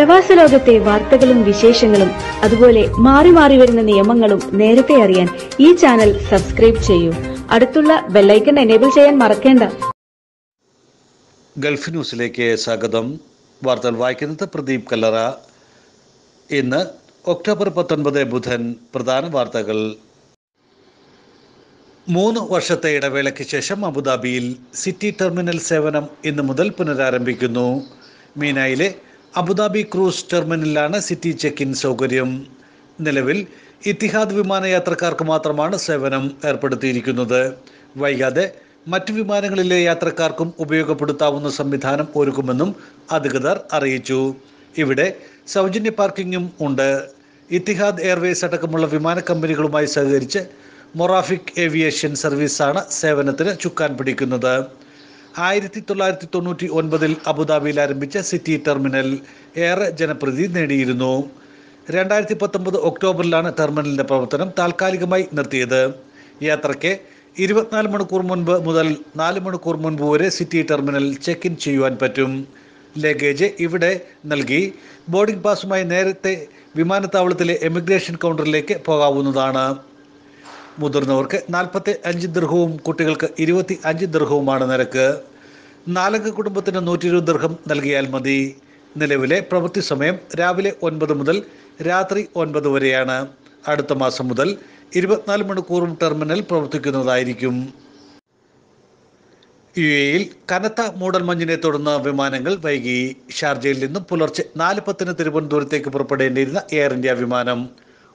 പ്രവാസ ലോകത്തെ വാർത്തകളും വിശേഷങ്ങളും അതുപോലെ മാറി മാറി വരുന്ന നിയമങ്ങളും നേരത്തെ അറിയാൻ ഈ ചാനൽ സബ്സ്ക്രൈബ് ചെയ്യൂ. അടുത്തുള്ള ബെല്ലൈക്കൺ എനേബിൾ ചെയ്യാൻ മറക്കേണ്ട. ഗൾഫ് ന്യൂസിലേക്ക് സ്വാഗതം. വാർത്തകൾ വായിക്കുന്നത് പ്രദീപ് കല്ലറ. ഇന്ന് ഒക്ടോബർ പത്തൊൻപത് ബുധൻ പ്രധാന വാർത്തകൾ. മൂന്ന് വർഷത്തെ ഇടവേളയ്ക്ക് ശേഷം അബുദാബിയിൽ സിറ്റി ടെർമിനൽ സേവനം ഇന്നു മുതൽ പുനരാരംഭിക്കുന്നു. മീനായിലെ അബുദാബി ക്രൂസ് ടെർമിനലിലാണ് സിറ്റി ചെക്ക് ഇൻ സൗകര്യം. നിലവിൽ ഇത്തിഹാദ് വിമാനയാത്രക്കാർക്ക് മാത്രമാണ് സേവനം ഏർപ്പെടുത്തിയിരിക്കുന്നത്. വൈകാതെ മറ്റു വിമാനങ്ങളിലെ യാത്രക്കാർക്കും ഉപയോഗപ്പെടുത്താവുന്ന സംവിധാനം ഒരുക്കുമെന്നും അധികൃതർ അറിയിച്ചു. ഇവിടെ സൗജന്യ പാർക്കിങ്ങും ഉണ്ട്. ഇത്തിഹാദ് എയർവേസ് അടക്കമുള്ള വിമാന കമ്പനികളുമായി സഹകരിച്ച് മൊറാഫിക് ഏവിയേഷൻ സർവീസാണ് സേവനത്തിന് ചുക്കാൻ പിടിക്കുന്നത്. ആയിരത്തി തൊള്ളായിരത്തി തൊണ്ണൂറ്റി ഒൻപതിൽ അബുദാബിയിൽ ആരംഭിച്ച സിറ്റി ടെർമിനൽ ഏറെ ജനപ്രീതി നേടിയിരുന്നു. രണ്ടായിരത്തി പത്തൊമ്പത് ഒക്ടോബറിലാണ് ടെർമിനലിന്റെ പ്രവർത്തനം താൽക്കാലികമായി നിർത്തിയത്. യാത്രയ്ക്ക് ഇരുപത്തിനാല് മണിക്കൂർ മുൻപ് മുതൽ നാല് മണിക്കൂർ മുൻപ് വരെ സിറ്റി ടെർമിനൽ ചെക്ക് ഇൻ ചെയ്യുവാൻ പറ്റും. ലഗേജ് ഇവിടെ നൽകി ബോർഡിംഗ് പാസുമായി നേരത്തെ വിമാനത്താവളത്തിലെ എമിഗ്രേഷൻ കൗണ്ടറിലേക്ക് പോകാവുന്നതാണ്. മുതിർന്നവർക്ക് നാൽപ്പത്തി അഞ്ച് ദീർഘവും കുട്ടികൾക്ക് ഇരുപത്തി അഞ്ച് ദീർഘവുമാണ് നിരക്ക്. നാലംഗ കുടുംബത്തിന് നൂറ്റി ഇരുപത് ദീർഘം നൽകിയാൽ മതി. നിലവിലെ പ്രവൃത്തി സമയം രാവിലെ ഒൻപത് മുതൽ രാത്രി ഒൻപത് വരെയാണ്. അടുത്ത മാസം മുതൽ ഇരുപത്തിനാല് മണിക്കൂറും ടെർമിനൽ പ്രവർത്തിക്കുന്നതായിരിക്കും. യു എയിൽ കനത്ത മൂടൽമഞ്ഞിനെ തുടർന്ന് വിമാനങ്ങൾ വൈകി. ഷാർജയിൽ നിന്നും പുലർച്ചെ നാല് പത്തിന് തിരുവനന്തപുരത്തേക്ക് പുറപ്പെടേണ്ടിയിരുന്ന എയർ ഇന്ത്യ വിമാനം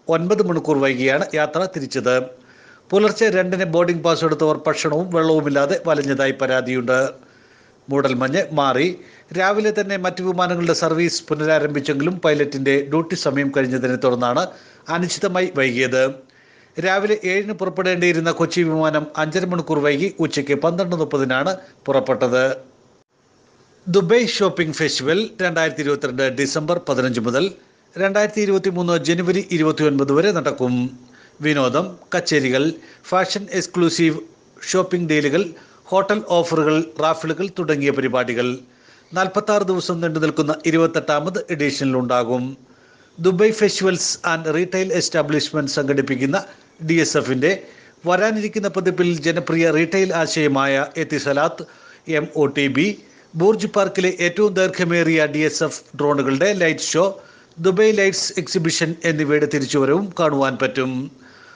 ഒൻപത് മണിക്കൂർ വൈകിയാണ് യാത്ര തിരിച്ചത്. പുലർച്ചെ രണ്ടിന് ബോർഡിംഗ് പാസ് എടുത്തവർ ഭക്ഷണവും വെള്ളവുമില്ലാതെ വലഞ്ഞതായി പരാതിയുണ്ട്. മൂടൽമഞ്ഞ് മാറി. രാവിലെ തന്നെ മറ്റ് വിമാനങ്ങളുടെ സർവീസ് പുനരാരംഭിച്ചെങ്കിലും പൈലറ്റിന്റെ ഡ്യൂട്ടി സമയം കഴിഞ്ഞതിനെ തുടർന്നാണ് അനിശ്ചിതമായി വൈകിയത്. രാവിലെ ഏഴിന് പുറപ്പെടേണ്ടിയിരുന്ന കൊച്ചി വിമാനം അഞ്ചര മണിക്കൂർ വൈകി ഉച്ചയ്ക്ക് പന്ത്രണ്ട് മുപ്പതിനാണ് പുറപ്പെട്ടത്. ദുബൈ ഷോപ്പിംഗ് ഫെസ്റ്റിവൽ രണ്ടായിരത്തി ഇരുപത്തിരണ്ട് ഡിസംബർ പതിനഞ്ച് മുതൽ രണ്ടായിരത്തി ഇരുപത്തി മൂന്ന് ജനുവരി ഇരുപത്തി ഒൻപത് വരെ നടക്കും. വിനോദം കച്ചേരികൾ ഫാഷൻ എക്സ്ക്ലൂസീവ് ഷോപ്പിംഗ് ഡീലുകൾ ഹോട്ടൽ ഓഫറുകൾ റാഫിളുകൾ തുടങ്ങിയ പരിപാടികൾ. നാൽപ്പത്തി ദിവസം നീണ്ടു നിൽക്കുന്ന ഇരുപത്തെട്ടാമത് എഡിഷനിലുണ്ടാകും. Dubai festivals and retail establishment സംഘടിപ്പിക്കുന്ന ഡി എസ് എഫിന്റെ വരാനിരിക്കുന്ന പതിപ്പിൽ ജനപ്രിയ retail ആശയമായ Etisalat M O T B Burj പാർക്കിലെ ഏറ്റവും ദൈർഘ്യമേറിയ D S F ഡ്രോണുകളുടെ light show Dubai lights exhibition എന്നിവയുടെ തിരിച്ചുവരവും കാണുവാൻ പറ്റും.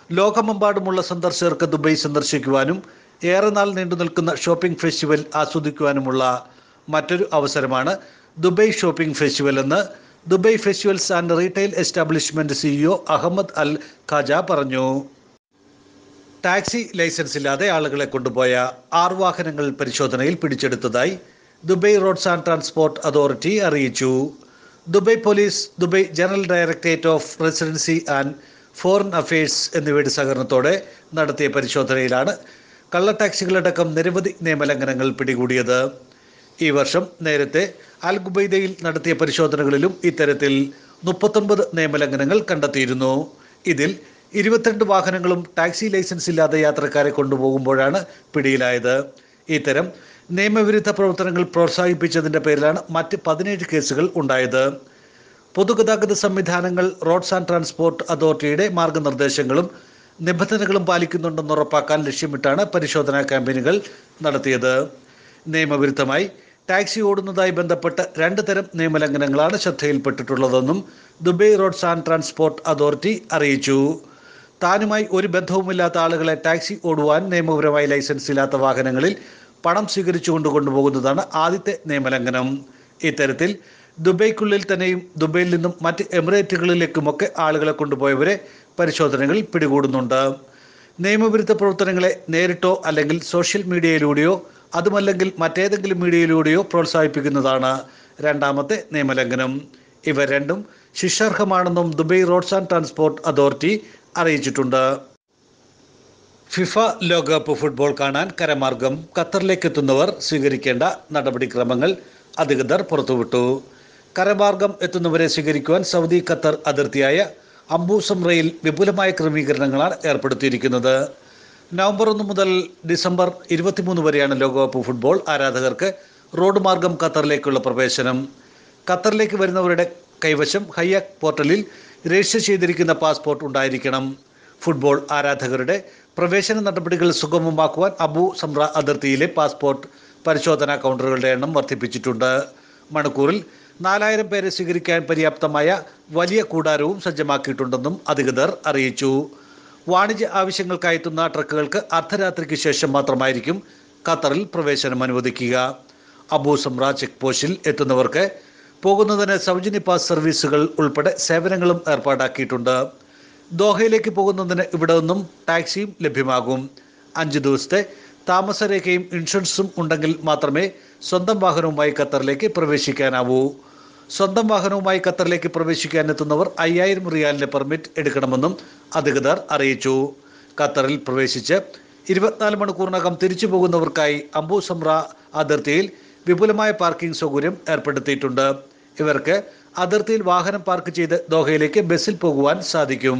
ലോകമെമ്പാടുമുള്ള സന്ദർശകർക്ക് ദുബൈ സന്ദർശിക്കുവാനും ഏറെ നാൾ നീണ്ടു നിൽക്കുന്ന ഷോപ്പിംഗ് ഫെസ്റ്റിവൽ ആസ്വദിക്കുവാനുമുള്ള മറ്റൊരു അവസരമാണ് ദുബൈ ഷോപ്പിംഗ് ഫെസ്റ്റിവൽ എന്ന് Dubai festivals and retail establishment CEO Ahmed Al Khaja പറഞ്ഞു. ടാക്സി ലൈസൻസ് ഇല്ലാതെ ആളുകളെ കൊണ്ടുപോയ ആറ് വാഹനങ്ങൾ പരിശോധനയിൽ പിടിച്ചെടുത്തതായി Dubai roads and transport authority അറിയിച്ചു. Dubai police Dubai general directorate of residency and foreign affairs എന്നിവയുടെ സഹകരണത്തോടെ നടത്തിയ പരിശോധനയിലാണ് കള്ള ടാക്സികളടക്കം നിരവധി നിയമലംഘനങ്ങൾ പിടികൂടിയത്. ഈ വർഷം നേരത്തെ അൽ നടത്തിയ പരിശോധനകളിലും ഇത്തരത്തിൽ മുപ്പത്തൊൻപത് നിയമലംഘനങ്ങൾ കണ്ടെത്തിയിരുന്നു. ഇതിൽ ഇരുപത്തിരണ്ട് വാഹനങ്ങളും ടാക്സി ലൈസൻസ് ഇല്ലാതെ യാത്രക്കാരെ കൊണ്ടുപോകുമ്പോഴാണ് പിടിയിലായത്. ഇത്തരം നിയമവിരുദ്ധ പ്രവർത്തനങ്ങൾ പ്രോത്സാഹിപ്പിച്ചതിന്റെ പേരിലാണ് മറ്റ് പതിനേഴ് കേസുകൾ ഉണ്ടായത്. പൊതുഗതാഗത സംവിധാനങ്ങൾ റോഡ്സ് ആൻഡ് ട്രാൻസ്പോർട്ട് അതോറിറ്റിയുടെ മാർഗനിർദ്ദേശങ്ങളും നിബന്ധനകളും പാലിക്കുന്നുണ്ടെന്ന് ഉറപ്പാക്കാൻ ലക്ഷ്യമിട്ടാണ് പരിശോധനാ ക്യാമ്പയിനുകൾ നടത്തിയത്. നിയമവിരുദ്ധമായി ടാക്സി ഓടുന്നതായി ബന്ധപ്പെട്ട് രണ്ട് തരം നിയമലംഘനങ്ങളാണ് ശ്രദ്ധയിൽപ്പെട്ടിട്ടുള്ളതെന്നും Dubai roads and transport authority അറിയിച്ചു. താനുമായി ഒരു ബന്ധവുമില്ലാത്ത ആളുകളെ ടാക്സി ഓടുവാൻ നിയമപരമായി ലൈസൻസ് ഇല്ലാത്ത വാഹനങ്ങളിൽ പണം സ്വീകരിച്ചുകൊണ്ട് കൊണ്ടുപോകുന്നതാണ് ആദ്യത്തെ നിയമലംഘനം. ഇത്തരത്തിൽ ദുബൈക്കുള്ളിൽ തന്നെയും ദുബൈയിൽ നിന്നും മറ്റ് എമിറേറ്റുകളിലേക്കുമൊക്കെ ആളുകളെ കൊണ്ടുപോയവരെ പരിശോധനകളിൽ പിടികൂടുന്നുണ്ട്. നിയമവിരുദ്ധ പ്രവർത്തനങ്ങളെ നേരിട്ടോ അല്ലെങ്കിൽ സോഷ്യൽ മീഡിയയിലൂടെയോ അതുമല്ലെങ്കിൽ മറ്റേതെങ്കിലും മീഡിയയിലൂടെയോ പ്രോത്സാഹിപ്പിക്കുന്നതാണ് രണ്ടാമത്തെ നിയമലംഘനം. ഇവ രണ്ടും ശിക്ഷാർഹമാണെന്നും Dubai roads and transport authority അറിയിച്ചിട്ടുണ്ട്. ഫിഫ ലോകകപ്പ് ഫുട്ബോൾ കാണാൻ കരമാർഗം. ഖത്തറിലേക്ക് എത്തുന്നവർ സ്വീകരിക്കേണ്ട നടപടിക്രമങ്ങൾ അധികൃതർ പുറത്തുവിട്ടു. കരമാർഗം എത്തുന്നവരെ സ്വീകരിക്കുവാൻ സൗദി ഖത്തർ അതിർത്തിയായ അംബൂസംറയിൽ വിപുലമായ ക്രമീകരണങ്ങളാണ് ഏർപ്പെടുത്തിയിരിക്കുന്നത്. നവംബർ ഒന്ന് മുതൽ ഡിസംബർ ഇരുപത്തിമൂന്ന് വരെയാണ് ലോകകപ്പ് ഫുട്ബോൾ ആരാധകർക്ക് റോഡ് മാർഗം ഖത്തറിലേക്കുള്ള പ്രവേശനം. ഖത്തറിലേക്ക് വരുന്നവരുടെ കൈവശം ഹയ്യാക് പോർട്ടലിൽ രജിസ്റ്റർ ചെയ്തിരിക്കുന്ന പാസ്പോർട്ട് ഉണ്ടായിരിക്കണം. ഫുട്ബോൾ ആരാധകരുടെ പ്രവേശന നടപടികൾ സുഗമമാക്കുവാൻ അബു സംറ അതിർത്തിയിലെ പാസ്പോർട്ട് പരിശോധനാ കൗണ്ടറുകളുടെ എണ്ണം വർദ്ധിപ്പിച്ചിട്ടുണ്ട്. മണിക്കൂറിൽ നാലായിരം പേരെ സ്വീകരിക്കാൻ പര്യാപ്തമായ വലിയ കൂടാരവും സജ്ജമാക്കിയിട്ടുണ്ടെന്നും അധികൃതർ അറിയിച്ചു. വാണിജ്യ ആവശ്യങ്ങൾക്കായി എത്തുന്ന ട്രക്കുകൾക്ക് അർദ്ധരാത്രിക്ക് ശേഷം മാത്രമായിരിക്കും ഖത്തറിൽ പ്രവേശനം അനുവദിക്കുക. അബൂ സമ്ര ചെക്ക് പോസ്റ്റിൽ എത്തുന്നവർക്ക് പോകുന്നതിന് സൗജന്യ പാസ് സർവീസുകൾ ഉൾപ്പെടെ സേവനങ്ങളും ഏർപ്പാടാക്കിയിട്ടുണ്ട്. ദോഹയിലേക്ക് പോകുന്നതിന് ഇവിടെ നിന്നും ടാക്സിയും ലഭ്യമാകും. അഞ്ച് ദിവസത്തെ താമസരേഖയും ഇൻഷുറൻസും ഉണ്ടെങ്കിൽ മാത്രമേ സ്വന്തം വാഹനവുമായി ഖത്തറിലേക്ക് പ്രവേശിക്കാനാവൂ. സ്വന്തം വാഹനവുമായി ഖത്തറിലേക്ക് പ്രവേശിക്കാൻ എത്തുന്നവർ അയ്യായിരം റിയാലിന്റെ പെർമിറ്റ് എടുക്കണമെന്നും അധികൃതർ അറിയിച്ചു. ഖത്തറിൽ പ്രവേശിച്ച് ഇരുപത്തിനാല് മണിക്കൂറിനകം തിരിച്ചു പോകുന്നവർക്കായി അംബു സംറ അതിർത്തിയിൽ വിപുലമായ പാർക്കിംഗ് സൗകര്യം ഏർപ്പെടുത്തിയിട്ടുണ്ട്. ഇവർക്ക് അതിർത്തിയിൽ വാഹനം പാർക്ക് ചെയ്ത് ദോഹയിലേക്ക് ബസ്സിൽ പോകുവാൻ സാധിക്കും.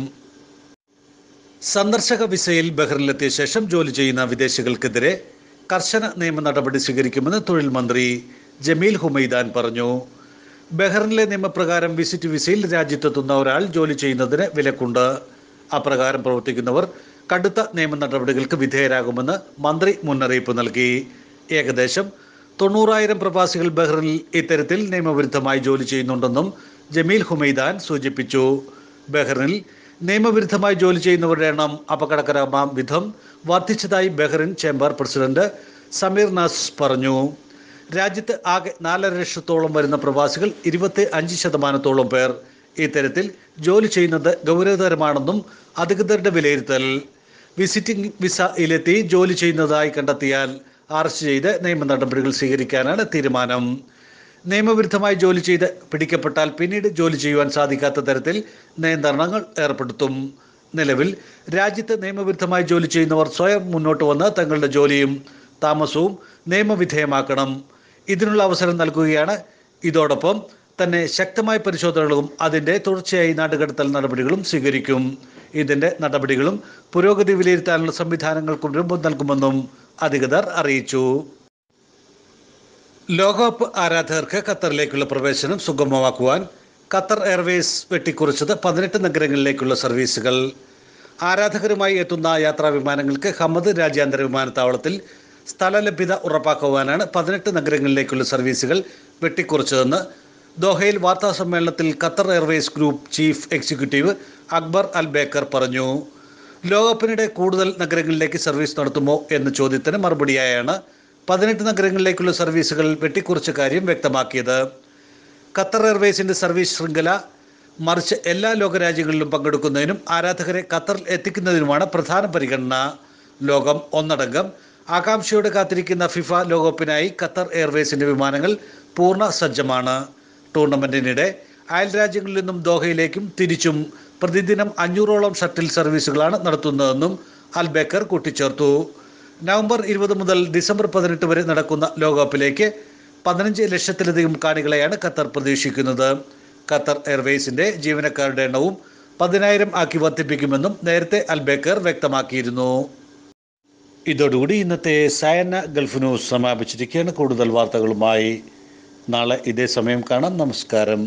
സന്ദർശക വിസയിൽ ബഹ്റിനിലെത്തിയ ശേഷം ജോലി ചെയ്യുന്ന വിദേശികൾക്കെതിരെ കർശന നിയമ നടപടി സ്വീകരിക്കുമെന്ന് തൊഴിൽ മന്ത്രി ജമീൽ ഹുമൈദാൻ പറഞ്ഞു. ബഹ്റിനിലെ നിയമപ്രകാരം വിസിറ്റ് വിസയിൽ രാജ്യത്തെത്തുന്ന ഒരാൾ ജോലി ചെയ്യുന്നതിന് വിലക്കുണ്ട്. അപ്രകാരം പ്രവർത്തിക്കുന്നവർ കടുത്ത നിയമ നടപടികൾക്ക് വിധേയരാകുമെന്ന് മന്ത്രി മുന്നറിയിപ്പ് നൽകി. ഏകദേശം തൊണ്ണൂറായിരം പ്രവാസികൾ ബഹ്റിനിൽ ഇത്തരത്തിൽ നിയമവിരുദ്ധമായി ജോലി ചെയ്യുന്നുണ്ടെന്നും ജമീൽ ഹുമൈദാൻ സൂചിപ്പിച്ചു. ബഹ്റിനിൽ നിയമവിരുദ്ധമായി ജോലി ചെയ്യുന്നവരുടെ എണ്ണം അപകടകരമാം വിധം വർദ്ധിച്ചതായി Bahrain chamber president Samir Nass പറഞ്ഞു. രാജ്യത്ത് ആകെ നാലര ലക്ഷത്തോളം വരുന്ന പ്രവാസികൾ ഇരുപത്തി അഞ്ച് ശതമാനത്തോളം പേർ. ഇത്തരത്തിൽ ജോലി ചെയ്യുന്നത് ഗൗരവതരമാണെന്നും അധികൃതരുടെ വിലയിരുത്തൽ. വിസിറ്റിംഗ് വിസയിലെത്തി ജോലി ചെയ്യുന്നതായി കണ്ടെത്തിയാൽ അറസ്റ്റ് ചെയ്ത് നിയമ നടപടികൾ സ്വീകരിക്കാനാണ് തീരുമാനം. നിയമവിരുദ്ധമായി ജോലി ചെയ്ത് പിടിക്കപ്പെട്ടാൽ പിന്നീട് ജോലി ചെയ്യുവാൻ സാധിക്കാത്ത തരത്തിൽ നിയന്ത്രണങ്ങൾ ഏർപ്പെടുത്തും. നിലവിൽ രാജ്യത്ത് നിയമവിരുദ്ധമായി ജോലി ചെയ്യുന്നവർ സ്വയം മുന്നോട്ട് വന്ന് തങ്ങളുടെ ജോലിയും താമസവും നിയമവിധേയമാക്കണം. ഇതിനുള്ള അവസരം നൽകുകയാണ്. ഇതോടൊപ്പം തന്നെ ശക്തമായ പരിശോധനകളും അതിന്റെ തുടർച്ചയായി നാടുകടത്തൽ നടപടികളും സ്വീകരിക്കും. ഇതിന്റെ നടപടികളും പുരോഗതി വിലയിരുത്താനുള്ള സംവിധാനങ്ങൾക്കും രൂപം നൽകുമെന്നും അധികൃതർ അറിയിച്ചു. ലോകകപ്പ് ആരാധകർക്ക് ഖത്തറിലേക്കുള്ള പ്രവേശനം സുഗമമാക്കുവാൻ ഖത്തർ എയർവേസ് വെട്ടിക്കുറിച്ചത് പതിനെട്ട് നഗരങ്ങളിലേക്കുള്ള സർവീസുകൾ. ആരാധകരുമായി എത്തുന്ന യാത്രാ വിമാനങ്ങൾക്ക് ഹമ്മദ് രാജ്യാന്തര വിമാനത്താവളത്തിൽ സ്ഥലലഭ്യത ഉറപ്പാക്കുവാനാണ് പതിനെട്ട് നഗരങ്ങളിലേക്കുള്ള സർവീസുകൾ വെട്ടിക്കുറിച്ചതെന്ന് ദോഹയിൽ വാർത്താ സമ്മേളനത്തിൽ Qatar Airways group chief executive Akbar Al Baker പറഞ്ഞു. ലോകകപ്പിനിടെ കൂടുതൽ നഗരങ്ങളിലേക്ക് സർവീസ് നടത്തുമോ എന്ന ചോദ്യത്തിന് മറുപടിയായാണ് പതിനെട്ട് നഗരങ്ങളിലേക്കുള്ള സർവീസുകൾ വെട്ടിക്കുറച്ച കാര്യം വ്യക്തമാക്കിയത്. ഖത്തർ എയർവേസിന്റെ സർവീസ് ശൃംഖല മറിച്ച് എല്ലാ ലോകരാജ്യങ്ങളിലും പങ്കെടുക്കുന്നതിനും ആരാധകരെ ഖത്തറിൽ എത്തിക്കുന്നതിനുമാണ് പ്രധാന പരിഗണന. ലോകം ഒന്നടങ്കം ആകാംക്ഷയോടെ കാത്തിരിക്കുന്ന ഫിഫ ലോകകപ്പിനായി ഖത്തർ എയർവേസിന്റെ വിമാനങ്ങൾ പൂർണ സജ്ജമാണ്. ടൂർണമെന്റിനിടെ അയൽ രാജ്യങ്ങളിൽ നിന്നും ദോഹയിലേക്കും തിരിച്ചും പ്രതിദിനം അഞ്ഞൂറോളം ഷട്ടിൽ സർവീസുകളാണ് നടത്തുന്നതെന്നും അൽബേക്കർ കൂട്ടിച്ചേർത്തു. നവംബർ ഇരുപത് മുതൽ ഡിസംബർ പതിനെട്ട് വരെ നടക്കുന്ന ലോകകപ്പിലേക്ക് പതിനഞ്ച് ലക്ഷത്തിലധികം കാണികളെയാണ് ഖത്തർ പ്രതീക്ഷിക്കുന്നത്. ഖത്തർ എയർവേസിന്റെ ജീവനക്കാരുടെ എണ്ണവും പതിനായിരം ആക്കി വർദ്ധിപ്പിക്കുമെന്നും നേരത്തെ അൽബേക്കർ വ്യക്തമാക്കിയിരുന്നു. ഇതോടുകൂടി ഇന്നത്തെ സയന ഗൾഫ് ന്യൂസ് സമാപിച്ചിരിക്കുകയാണ്. കൂടുതൽ വാർത്തകളുമായി നാളെ ഇതേ സമയം കാണാം. നമസ്കാരം.